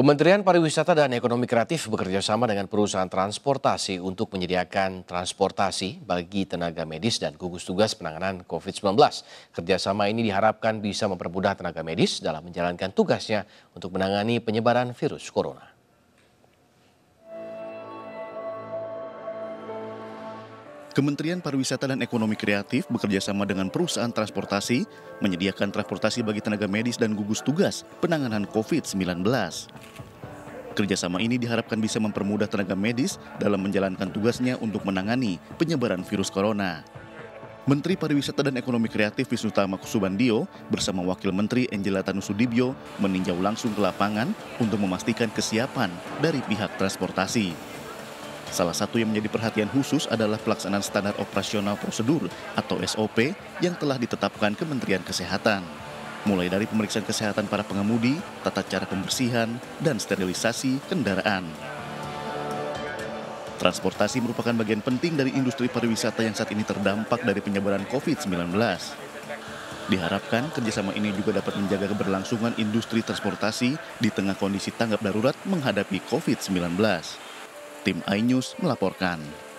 Kementerian Pariwisata dan Ekonomi Kreatif bekerja sama dengan perusahaan transportasi untuk menyediakan transportasi bagi tenaga medis dan gugus tugas penanganan COVID-19. Kerjasama ini diharapkan bisa mempermudah tenaga medis dalam menjalankan tugasnya untuk menangani penyebaran virus corona. Kementerian Pariwisata dan Ekonomi Kreatif bekerjasama dengan perusahaan transportasi menyediakan transportasi bagi tenaga medis dan gugus tugas penanganan COVID-19. Kerjasama ini diharapkan bisa mempermudah tenaga medis dalam menjalankan tugasnya untuk menangani penyebaran virus corona. Menteri Pariwisata dan Ekonomi Kreatif Wisnu Tama Kusubandio bersama Wakil Menteri Angela Tanusudibyo meninjau langsung ke lapangan untuk memastikan kesiapan dari pihak transportasi. Salah satu yang menjadi perhatian khusus adalah pelaksanaan standar operasional prosedur atau SOP yang telah ditetapkan Kementerian Kesehatan. Mulai dari pemeriksaan kesehatan para pengemudi, tata cara pembersihan, dan sterilisasi kendaraan. Transportasi merupakan bagian penting dari industri pariwisata yang saat ini terdampak dari penyebaran COVID-19. Diharapkan kerjasama ini juga dapat menjaga keberlangsungan industri transportasi di tengah kondisi tanggap darurat menghadapi COVID-19. Tim iNews melaporkan.